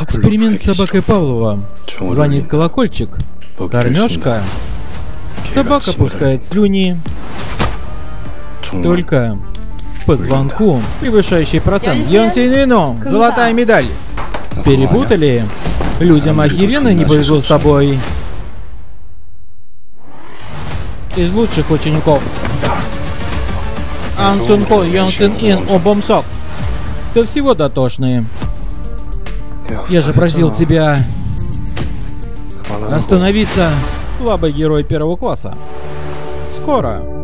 Эксперимент с собакой Павлова. Звонит колокольчик. Кормежка. Собака пускает слюни. Только по звонку превышающий процент. Йонсинину, золотая медаль. Перепутали? Людям охеренно не повезло с тобой. Из лучших учеников. Ансун Хо, Йонсин Ин, Обомсок. Ты всего дотошные. Я же просил тебя остановиться. Слабый герой первого класса. Скоро.